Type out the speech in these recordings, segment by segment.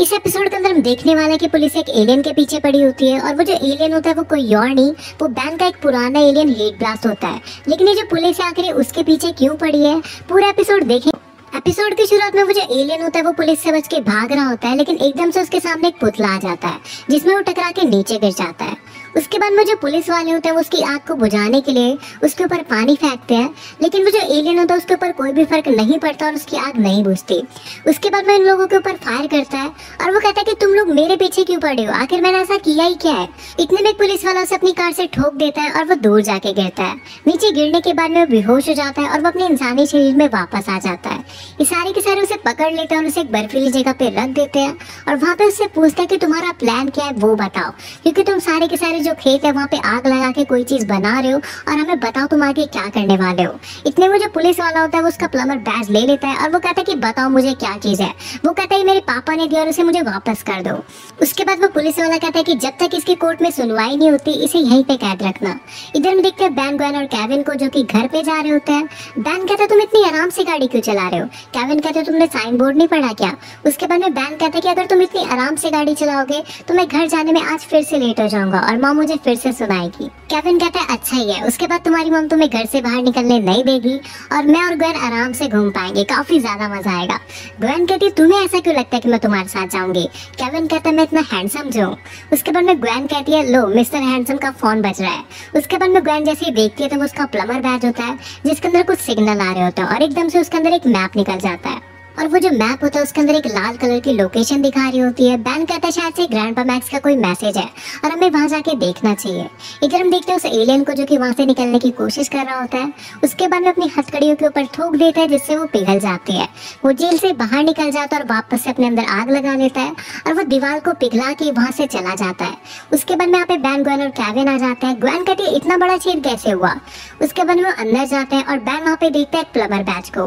इस एपिसोड के अंदर हम देखने वाले हैं कि पुलिस एक एलियन के पीछे पड़ी होती है और वो जो एलियन होता है वो कोई और नहीं, वो बैन का एक पुराना एलियन हेट ब्लास्ट होता है। लेकिन ये जो पुलिस है आखिर उसके पीछे क्यों पड़ी है? पूरा एपिसोड देखें। एपिसोड की शुरुआत में वो जो एलियन होता है वो पुलिस से बच के भाग रहा होता है, लेकिन एकदम से उसके सामने एक पुतला आ जाता है, जिसमें वो टकरा के नीचे गिर जाता है। उसके बाद में जो पुलिस वाले होते हैं, वो उसकी आग को बुझाने के लिए उसके ऊपर पानी फेंकते हैं। लेकिन वो जो एलियन होता है, उसके ऊपर कोई भी फ़र्क नहीं पड़ता और उसकी आग नहीं बुझती। उसके बाद में इन लोगों के ऊपर फायर करता है और वो कहता है कि तुम लोग मेरे पीछे क्यों पड़े हो? आखिर मैंने ऐसा किया ही क्या है? इतने में पुलिस वाला उसे अपनी कार से ठोक देता है और वो दूर जाके गिरता है। नीचे गिरने के बाद में वो बेहोश हो जाता है और वो अपने इंसानी शरीर में वापस आ जाता है। ये सारे के सारे उसे पकड़ लेते हैं और उसे एक बर्फीली जगह पे रख देते हैं और वहाँ पे उससे पूछता है कि तुम्हारा प्लान क्या है? वो बताओ। क्योंकि तुम सारे के सारे जो खेत है, वहाँ पे आग लगा के कोई चीज़ बना रहे हो और हमें बताओ तुम आगे क्या करने वाले हो। इतने में जो पुलिस वाला होता है, वो उसका प्लम्बर बैज ले लेता है और वो कहता है कि बताओ मुझे क्या चीज़ है। वो कहता है मेरे पापा ने दिया और उसे मुझे वापस कर दो। उसके बाद वो पुलिस वाला कहता है कि जब तक इसकी कोर्ट में सुनवाई नहीं होती, इसे यहीं पे कैद रखना। इधर हम देखते हैं बैन और कैविन को, जो कि घर पे जा रहे होते हैं। बैन कहता है, तुम इतनी आराम से गाड़ी क्यों चला रहे हो? कैविन कहते तुमने साइन बोर्ड नहीं पढ़ा क्या? उसके बाद में बैन कहता है कि अगर तुम इतनी आराम से गाड़ी चलाओगे तो मैं घर जाने में आज फिर से लेट हो जाऊँगा और माँ मुझे फिर से सुनाएगी। केविन कहता है अच्छा ही है। उसके बाद तुम्हारी मम तुम्हें घर से बाहर निकलने नहीं देगी और मैं और ग्वेन आराम से घूम पाएँगे। काफ़ी ज़्यादा मज़ा आएगा। ग्वेन कहती है तुम्हें ऐसा क्यों लगता है कि मैं तुम्हारे साथ जाऊँगी? केविन कहता है मैं इतना हैंडसम जो उसके बाद में ग्वेन कहती है, लो, मिस्टर हैंडसम का फ़ोन बज रहा है। उसके बाद में ग्वेन जैसे ही देखती है तो उसका प्लमर बैच होता है, जिसके अंदर कुछ सिग्नल आ रहे होते हैं और एकदम से उसके अंदर एक मैप निकल जाता है। और वो जो मैप होता है, उसके अंदर एक लाल कलर की लोकेशन दिखा रही होती है। बैन कहता है, शायद से ग्रैंड मैक्स का कोई मैसेज है और हमें वहाँ जाके देखना चाहिए। इधर हम देखते हैं, उस एलियन को जो कि वहाँ से निकलने की कोशिश कर रहा होता है, उसके बाद में अपनी हथकड़ियों के ऊपर थूक देता है, जिससे वो पिघल जाती है। वो जेल से बाहर निकल जाता है और वापस से अपने अंदर आग लगा लेता है और वो दीवार को पिघला के वहाँ से चला जाता है। उसके बाद में यहाँ पे बैन ग्वैन और कैविन आ जाता है। ग्वैन कहती है, इतना बड़ा छेद कैसे हुआ? उसके बाद में वो अंदर जाते हैं और बैन वहाँ पे देखता है प्लमर बैच को।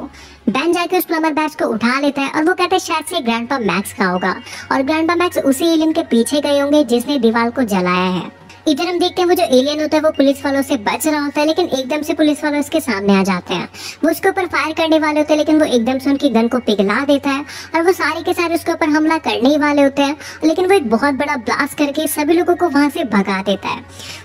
बैन जाके उस प्लमर बैच को उठा लेता है और वो कहता है, शायद से ग्रैंडपा मैक्स का होगा। और ग्रैंडपा मैक्स उसी एलियन के पीछे गए होंगे जिसने दीवार को जलाया है। इधर हम देखते हैं, वो जो एलियन होता है, वो पुलिस वालों से बच रहा होता है, लेकिन एकदम से पुलिस वाले उसके सामने आ जाते हैं। वो उसके ऊपर फायर करने वाले होते हैं, लेकिन वो एकदम से उनकी गन को पिघला देता है और वो सारे के सारे उसके ऊपर हमला करने ही वाले होते हैं। लेकिन वो एक बहुत बड़ा ब्लास्ट करके सभी लोगों को वहाँ से भगा देता है।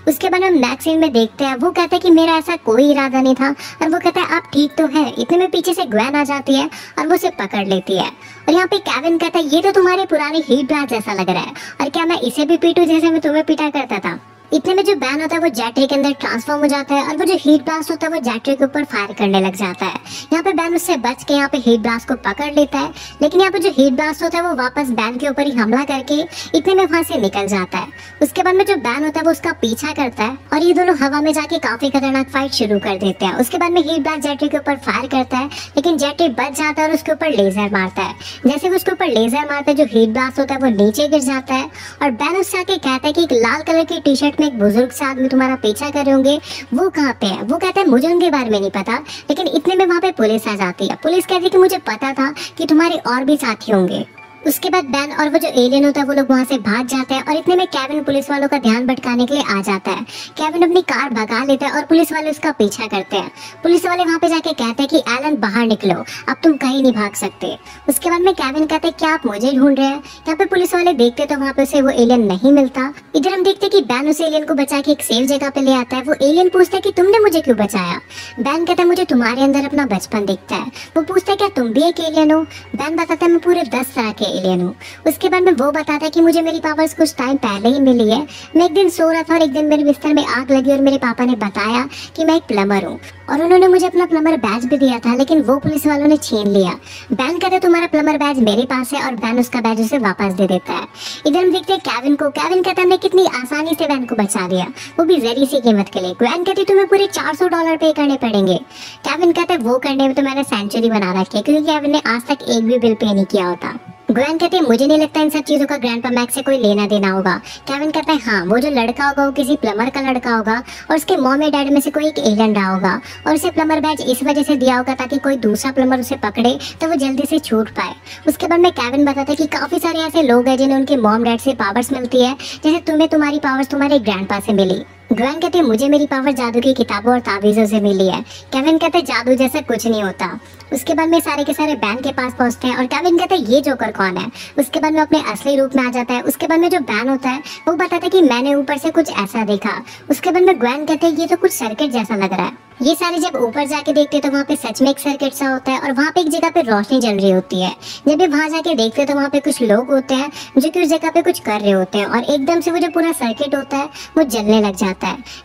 उसके बाद हम नेक्स्ट सीन में देखते हैं, वो कहता है कि मेरा ऐसा कोई इरादा नहीं था और वो कहता है, आप ठीक तो है, इतने में पीछे से ग्वैन आ जाती है और वो उसे पकड़ लेती है। और यहाँ पे कैविन कहता है, ये तो तुम्हारे पुराने हीट ब्लास्ट जैसा लग रहा है और क्या मैं इसे भी पीटू जैसे मैं तुम्हें पीटा करता था? इतने में जो बैन होता है, वो जैटरी के अंदर ट्रांसफॉर्म हो जाता है और वो जो हीट ब्लास्ट होता है, वो जैटरी के ऊपर फायर करने लग जाता है। यहाँ पे बैन उससे बच के यहाँ पे हीट ब्लास्ट को पकड़ लेता है, लेकिन यहाँ पे जो हीट ब्लास्ट होता है, वो वापस बैन के ऊपर ही हमला करके इतने में वहाँ से निकल जाता है। उसके बाद में जो बैन होता है, वो उसका पीछा करता है और ये दोनों हवा में जाके काफ़ी खतरनाक फाइट शुरू कर देते हैं। उसके बाद में हीट ब्लास्ट जैटरी के ऊपर फायर करता है, लेकिन जैटरी बच जाता है और उसके ऊपर लेजर मारता है। जैसे उसके ऊपर लेजर मारता है, जो हीट ब्लास्ट होता है, वो नीचे गिर जाता है और बैन उससे आके कहता है कि एक लाल कलर की टी शर्ट में एक बुज़ुर्ग से आदमी तुम्हारा पीछा कर रहे होंगे, वो कहाँ पे है? वो कहता है, मुझे उनके बारे में नहीं पता, लेकिन इतने में वहाँ पे पुलिस आ जाती है। पुलिस कहती है कि, मुझे पता था कि तुम्हारे और भी साथी होंगे। उसके बाद बैन और वो जो एलियन होता है, वो लोग वहाँ से भाग जाते हैं और इतने में कैविन पुलिस वालों का ध्यान भटकाने के लिए आ जाता है। कैविन अपनी कार भगा लेता है और पुलिस वाले उसका पीछा करते हैं। पुलिस वाले वहाँ पे जाके कहते हैं कि एलन बाहर निकलो। अब तुम कहीं नहीं भाग सकते। उसके बाद में कैविन कहते हैं, क्या आप मुझे ढूंढ रहे हैं? यहाँ पे पुलिस वाले देखते तो वहाँ पे उसे वो एलियन नहीं मिलता। इधर हम देखते कि बैन उस एलियन को बचा के एक सेफ़ जगह पे ले आता है। वो एलियन पूछता है कि, तुमने मुझे क्यों बचाया? बैन कहता है, मुझे तुम्हारे अंदर अपना बचपन दिखता है। वो पूछता है, क्या तुम भी एक एलियन हो? बैन बताता है, मैं पूरे दस तरह के एलियन हूँ। उसके बाद में वो बताता है कि मुझे मेरी पावर्स कुछ टाइम पहले ही मिली है। मैं एक दिन सो रहा था और एक दिन मेरे बिस्तर में आग लगी और मेरे पापा ने बताया कि मैं एक प्लम्बर हूँ। और उन्होंने मुझे अपना प्लम्बर बैच भी दिया था, लेकिन वो पुलिस वालों ने छीन लिया। बैन कहते तुम्हारा प्लम्बर बैच मेरे पास है और बैन उसका बैच उसे वापस दे देता है। इधर हम देखते हैं कैविन को। कैविन कहता हमने कितनी आसानी से बैन को बचा दिया वो भी जरी सी कीमत के लिए ग्वैन कहती तुम्हें पूरे 400 डॉलर पे करने पड़ेंगे। कैविन कहते वो करने में तो मैंने सेंचुरी बना रखी है, क्योंकि कैविन ने आज तक एक भी बिल पे नहीं किया होता। ग्रैंड कहते हैं, मुझे नहीं लगता इन सब चीज़ों का ग्रैंड मैक्स से कोई लेना देना होगा. केविन कहता है हाँ वो जो लड़का होगा, वो किसी प्लम्बर का लड़का होगा और उसके मॉम या डैड में से कोई एक एजेंट रहा होगा और उसे प्लम्बर बैच इस वजह से दिया होगा ताकि कोई दूसरा प्लम्बर उसे पकड़े तो वो जल्दी से छूट पाए. उसके बाद में कैविन बताता है कि काफ़ी सारे ऐसे लोग हैं जिन्हें उनके मॉम डैड से पावर्स मिलती है, जैसे तुम्हें तुम्हारी पावर्स तुम्हारे ग्रैंड से मिली। ग्रैंड कहते हैं, मुझे मेरी पावर जादू की किताबों और तावीजों से मिली है। केविन कहते हैं, जादू जैसा कुछ नहीं होता। उसके बाद में सारे के सारे बैन के पास पहुँचते हैं और केविन कहते है, ये जोकर कौन है? उसके बाद में अपने असली रूप में आ जाता है। उसके बाद में जो बैन होता है, वो बताता है कि मैंने ऊपर से कुछ ऐसा देखा। उसके बाद में ग्वैन कहते हैं, ये तो कुछ सर्किट जैसा लग रहा है। ये सारे जब ऊपर जाके देखते हैं तो वहाँ पे सच में एक सर्किट सा होता है और वहाँ पे एक जगह पे रोशनी जल रही होती है। जब भी वहाँ जाके देखते हैं तो वहाँ पे कुछ लोग होते हैं, जो कि उस जगह पे कुछ कर रहे होते हैं और एकदम से वो जो पूरा सर्किट होता है, वो जलने लग जाता है।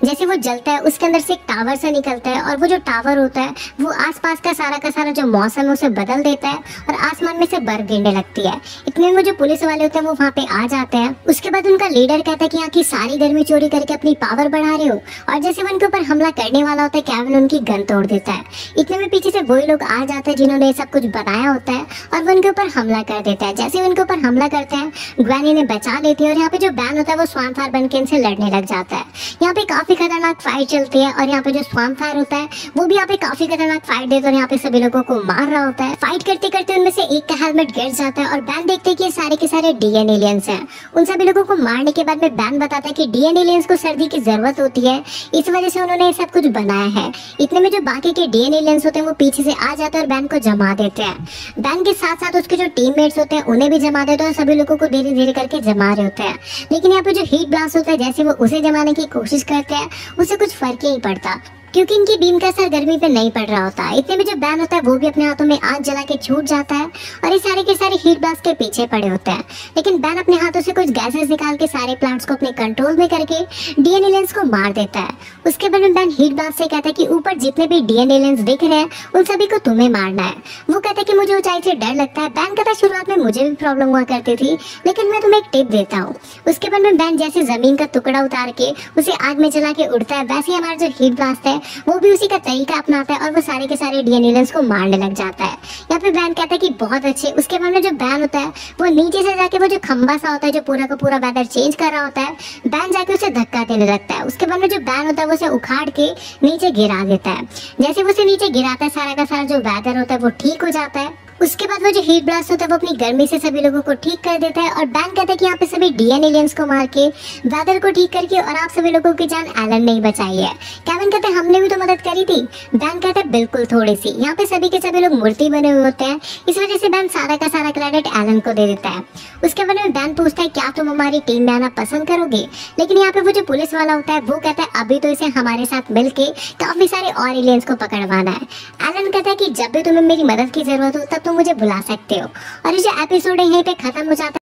जैसे वो जलता है, उसके अंदर से एक टावर से निकलता है और वो जो टावर होता है, वो आस का सारा का सारा जो मौसम है, उसे बदल देता है और आसमान में से बर्फ़ गिरने लगती है। इतने में जो पुलिस वाले होते हैं, वो वहाँ पे आ जाते हैं। उसके बाद उनका लीडर कहता है कि यहाँ की सारी गर्मी चोरी करके अपनी पावर बढ़ा रहे हो। और जैसे वो उनके ऊपर हमला करने वाला होता है केविन उनकी गन तोड़ देता है। इतने में पीछे से वही लोग आ जाते हैं जिन्होंने सब कुछ बनाया होता है और वो उनके ऊपर हमला कर देता है। जैसे उनके ऊपर हमला करते हैं, ग्वैनी ने बचा लेती है और यहाँ पे जो बैन होता है, वो फायर बन के इनसे लड़ने लग जाता है। यहाँ पे काफ़ी खतरनाक फाइट चलती है और यहाँ पे जो स्वाम फायर होता है, वो भी यहाँ पे काफ़ी खतरनाक फाइट देता है और यहाँ पे सभी लोगों को मार रहा होता है। फाइट करते करते उनमें से एक का हेलमेट गिर जाता है और बैन देखते हैं कि ये सारे के सारे डीएन एलियंस हैं। उन सभी लोगों को मारने के बाद में बैन बताता है कि डीएन एलियंस को सर्दी की ज़रूरत होती है। इस वजह से उन्होंने ये सब कुछ बनाया है। इतने में जो बाकी के डीएन एलियंस होते हैं, वो पीछे से आ जाते हैं और बैन को जमा देते हैं। बैन के साथ साथ उसके जो टीममेट्स होते हैं, उन्हें भी जमा देते हैं और सभी लोगों को धीरे धीरे करके जमा रहे होते हैं। लेकिन यहाँ पे जो हीट ब्लास्ट होता है, जैसे वो उसे जमाने की कोशिश करते हैं उसे कुछ फ़र्क ही नहीं पड़ता। क्योंकि इनकी बीम का असर गर्मी पे नहीं पड़ रहा होता। इतने में जो बैन होता है, वो भी अपने हाथों में आग जला के छूट जाता है और ये सारे के सारे हीट ब्लास्ट के पीछे पड़े होते हैं। लेकिन बैन अपने हाथों से कुछ गैसेस निकाल के सारे प्लांट्स को अपने कंट्रोल में करके डीएन एलियंस को मार देता है। उसके बाद में बैन हीट ब्लास्ट से कहता है कि ऊपर जितने भी डीएन एलियंस दिख रहे हैं, उन सभी को तुम्हें मारना है। वो कहता है कि मुझे ऊंचाई से डर लगता है। बैन कहता शुरुआत में मुझे भी प्रॉब्लम हुआ करती थी, लेकिन मैं तुम्हें एक टिप देता हूँ। उसके बाद में बैन जैसे ज़मीन का टुकड़ा उतार के उसे आग में जला के उड़ता है, वैसे हमारा जो हीट ब्लास्ट है वो भी उसी का तरीका अपनाता है और वो सारे के सारे डीएनए को मारने लग जाता है। यहाँ पे बैन कहता है कि बहुत अच्छे, उसके बाद में जो बैन होता है, वो नीचे से जाके वो जो खंबा सा होता है, जो पूरा का पूरा वेदर चेंज कर रहा होता है बैन जाके उसे धक्का देने लगता है। उसके बाद में जो बैन होता है, वो उसे उखाड़ के नीचे गिरा देता है। जैसे वो उसे नीचे गिराता है, सारा का सारा जो वेदर होता है, वो ठीक हो जाता है। उसके बाद वो जो हीट ब्लास्ट होता है, वो अपनी गर्मी से सभी लोगों को ठीक कर देता है और बैन कहता है कि यहाँ पे सभी डीएन एलियंस को मार के वेदर को ठीक करके और आप सभी लोगों की जान एलन नहीं बचाई है। कैविन कहते हैं, हमने भी तो मदद करी थी। बैन कहता है, बिल्कुल थोड़ी सी। यहाँ पे सभी के सभी लोग मूर्ति बने हुए होते हैं। इस वजह से बैन सारा का सारा क्रेडिट एलन को दे देता है। उसके बाद में बैन पूछता है, क्या तुम हमारी टीम में आना पसंद करोगे? लेकिन यहाँ पे वो जो पुलिस वाला होता है, वो कहता है, अभी तो इसे हमारे साथ मिलके काफ़ी सारे और एलियंस को पकड़वाना है। एलन कहता है कि जब भी तुम्हें मेरी मदद की ज़रूरत हो, तब तुम मुझे बुला सकते हो। और ये एपिसोड यहीं पे खत्म हो जाता है।